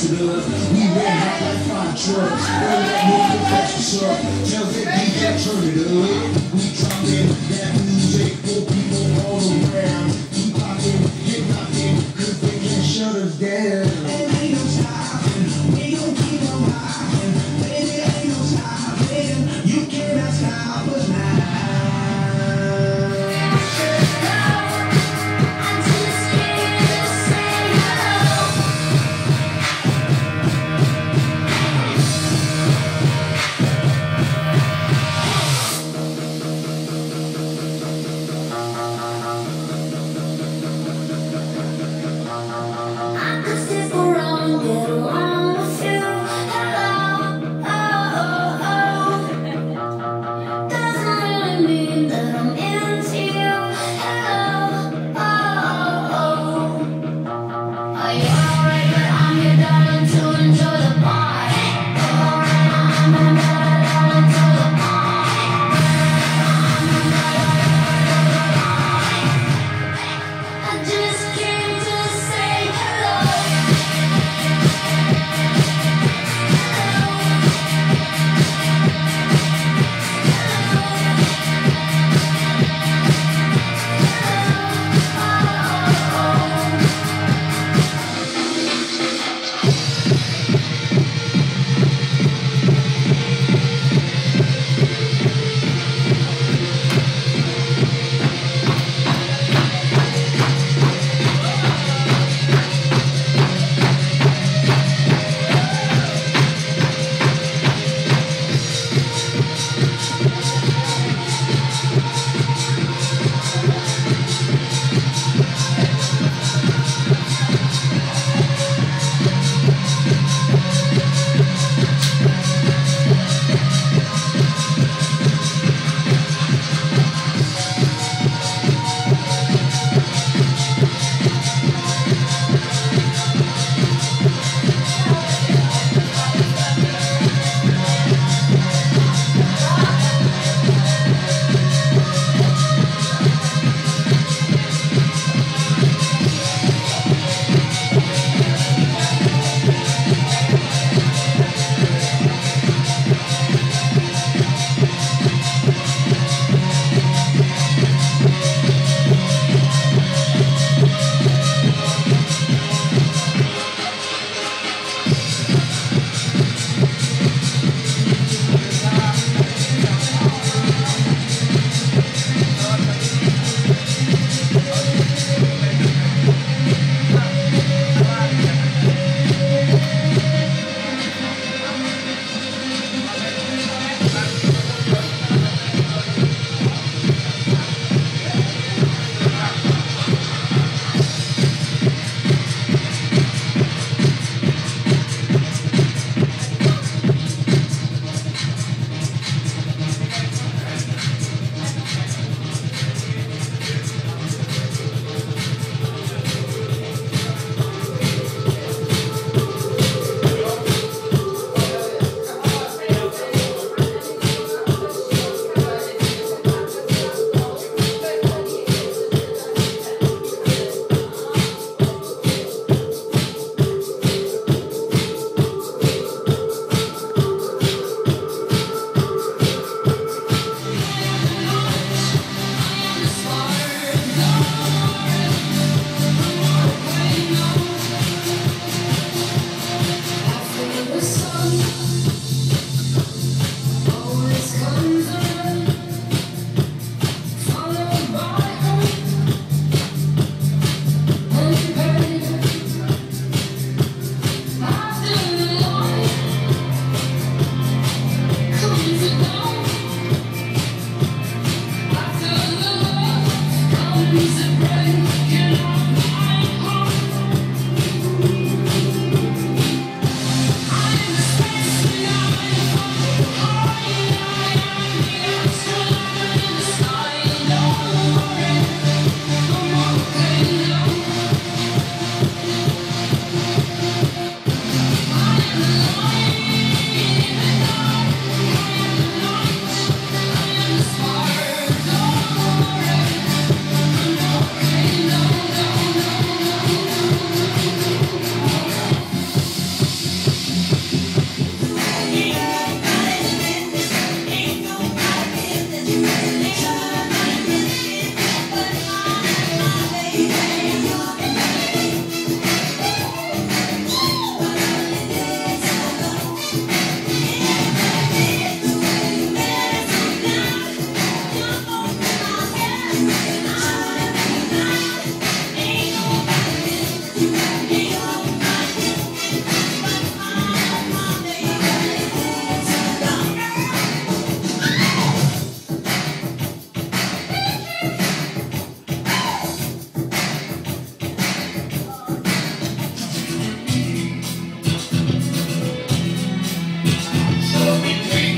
ambassadors. We ran hot like fire trucks. Early morning fashion truck. Tells it DJ, turn it up. We drop in that me, please.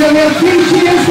All right, then we have three cheers